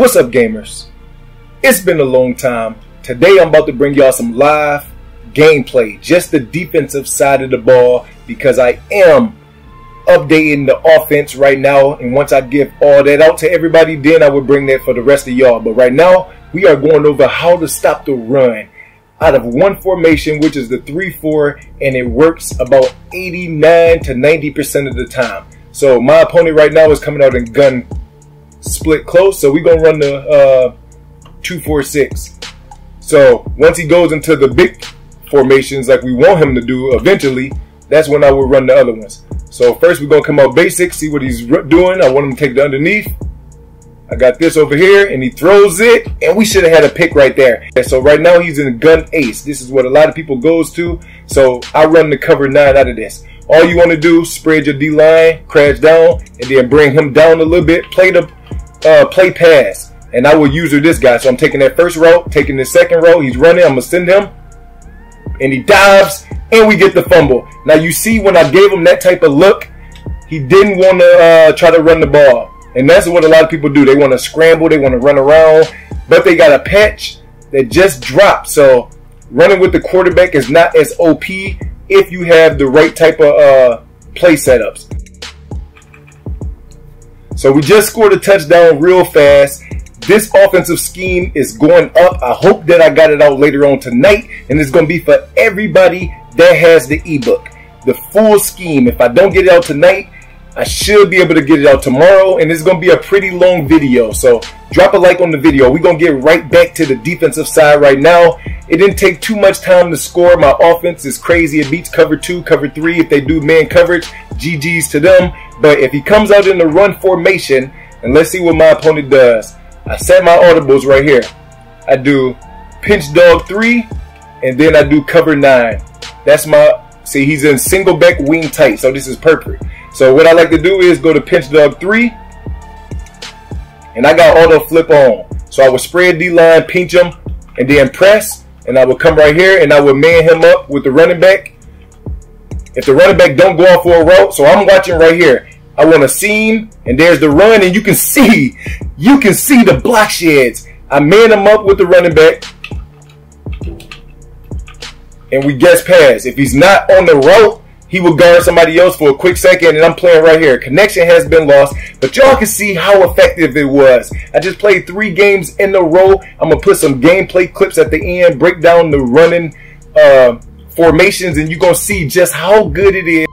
What's up, gamers? It's been a long time. Today I'm about to bring y'all some live gameplay, just the defensive side of the ball, because I am updating the offense right now. And once I give all that out to everybody, then I will bring that for the rest of y'all. But right now, we are going over how to stop the run out of one formation, which is the 3-4, and it works about 89 to 90% of the time. So my opponent right now is coming out in gun split close. So we're gonna run the uh, two four six. So once he goes into the big formations like we want him to do eventually, that's when I will run the other ones. So first we're gonna come out basic, see what he's doing. I want him to take the underneath. I got this over here and he throws it and we should have had a pick right there. So right now he's in gun ace. This is what a lot of people goes to. So I run the cover nine out of this. All you want to do, spread your D line, crash down, and then bring him down a little bit. Play the uh, play pass, and I will use this guy. So I'm taking that first row, taking the second row. He's running. I'm gonna send him, and he dives, and we get the fumble. Now you see when I gave him that type of look, he didn't want to uh, try to run the ball, and that's what a lot of people do. They want to scramble, they want to run around, but they got a patch that just dropped. So running with the quarterback is not as OP if you have the right type of uh, play setups. So we just scored a touchdown real fast. This offensive scheme is going up. I hope that I got it out later on tonight. And it's going to be for everybody that has the ebook. The full scheme. If I don't get it out tonight, I should be able to get it out tomorrow. And it's going to be a pretty long video. So drop a like on the video. We're going to get right back to the defensive side right now. It didn't take too much time to score. My offense is crazy. It beats cover two, cover three. If they do man coverage, GG's to them. But if he comes out in the run formation, and let's see what my opponent does. I set my audibles right here. I do pinch dog three, and then I do cover nine. That's my, see he's in single back wing tight, so this is perfect. So what I like to do is go to pinch dog three, and I got auto flip on. So I would spread D-line, pinch him, and then press, and I would come right here, and I would man him up with the running back, if the running back don't go off for a route, so I'm watching right here. I want a seam, and there's the run, and you can see, you can see the block sheds. I man him up with the running back, and we guess pass. If he's not on the rope, he will guard somebody else for a quick second, and I'm playing right here. Connection has been lost, but y'all can see how effective it was. I just played three games in a row. I'm to put some gameplay clips at the end, break down the running uh, formations and you're to see just how good it is.